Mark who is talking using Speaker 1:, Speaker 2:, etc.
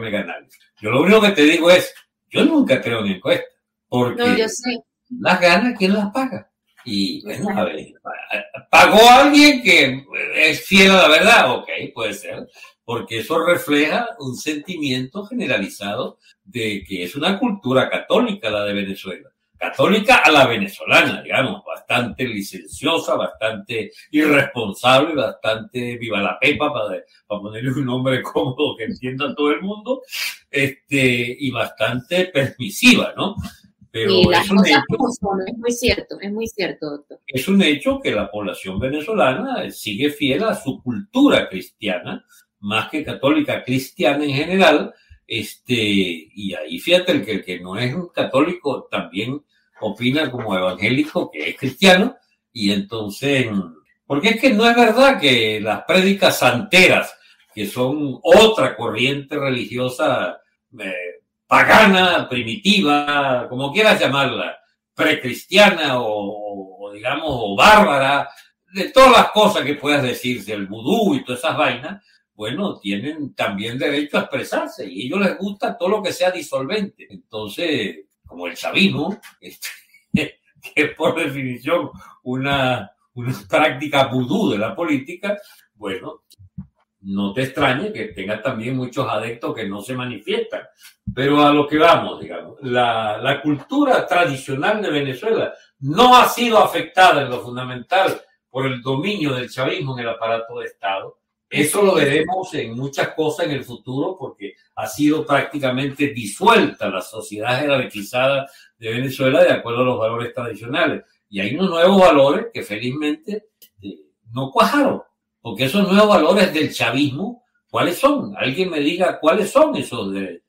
Speaker 1: me. Yo lo único que te digo es, yo nunca creo en encuestas, porque las ganas, ¿quién las paga? Y bueno, a ver, pagó alguien que es fiel a la verdad, ok, puede ser, porque eso refleja un sentimiento generalizado de que es una cultura católica la de Venezuela católica a la venezolana, digamos, bastante licenciosa, bastante irresponsable, bastante viva la pepa, para, para ponerle un nombre cómodo que entienda todo el mundo, este, y bastante permisiva, ¿no?
Speaker 2: Pero es, un hecho, es muy cierto, es muy cierto, doctor.
Speaker 1: Es un hecho que la población venezolana sigue fiel a su cultura cristiana, más que católica cristiana en general, este, y ahí fíjate, el que, el que no es un católico también opina como evangélico que es cristiano, y entonces, porque es que no es verdad que las prédicas santeras, que son otra corriente religiosa eh, pagana, primitiva, como quieras llamarla, precristiana o, o, digamos, o bárbara, de todas las cosas que puedas decirse, el vudú y todas esas vainas, bueno, tienen también derecho a expresarse y ellos les gusta todo lo que sea disolvente. Entonces, como el chavismo, este, que es por definición una, una práctica vudú de la política, bueno, no te extrañe que tenga también muchos adeptos que no se manifiestan. Pero a lo que vamos, digamos, la, la cultura tradicional de Venezuela no ha sido afectada en lo fundamental por el dominio del chavismo en el aparato de Estado eso lo veremos en muchas cosas en el futuro porque ha sido prácticamente disuelta la sociedad jerarquizada de Venezuela de acuerdo a los valores tradicionales. Y hay unos nuevos valores que felizmente eh, no cuajaron, porque esos nuevos valores del chavismo, ¿cuáles son? Alguien me diga cuáles son esos de...